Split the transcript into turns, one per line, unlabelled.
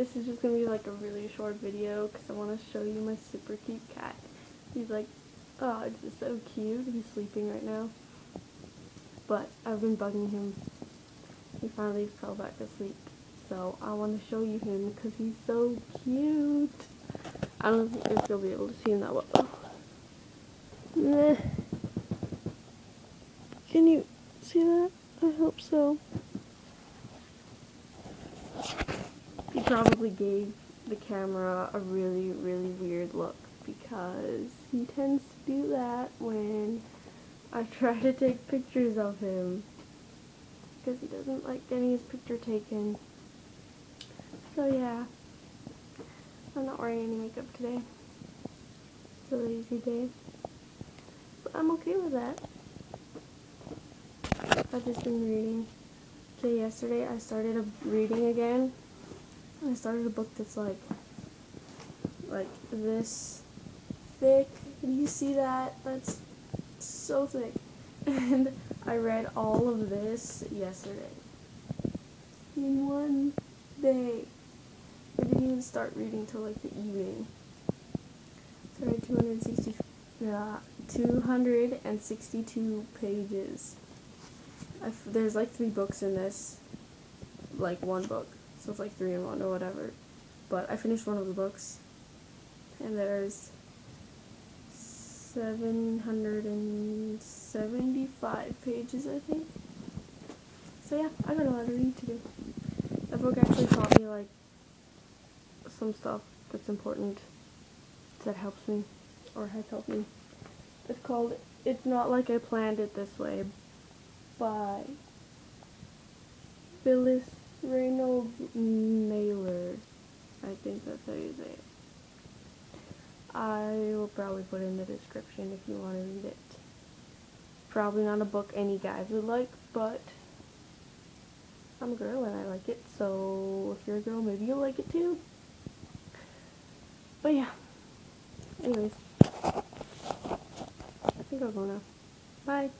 this is just gonna be like a really short video because I want to show you my super cute cat. He's like, oh, it's so cute. He's sleeping right now. But I've been bugging him. He finally fell back asleep. So I want to show you him because he's so cute. I don't think if you'll be able to see him that well. Can you see that? I hope so. Probably gave the camera a really, really weird look because he tends to do that when I try to take pictures of him because he doesn't like getting his picture taken. So yeah, I'm not wearing any makeup today. It's a lazy day. But I'm okay with that. I've just been reading. Okay, yesterday I started a reading again. I started a book that's like, like this thick. Do you see that? That's so thick. And I read all of this yesterday. In one day. I didn't even start reading till like the evening. So I read 260, uh, 262 pages. There's like three books in this, like one book, so it's like three in one or whatever. But I finished one of the books, and there's 775 pages, I think. So yeah, I got a lot of reading to do. That book actually taught me like some stuff that's important that helps me or has helped me. It's called It's Not Like I Planned It This Way by Phyllis Reynolds Naylor. I think that's how you say it. I will probably put in the description if you want to read it. Probably not a book any guys would like, but I'm a girl and I like it, so if you're a girl, maybe you'll like it too. But yeah. Anyways. I think I'll go now. Bye.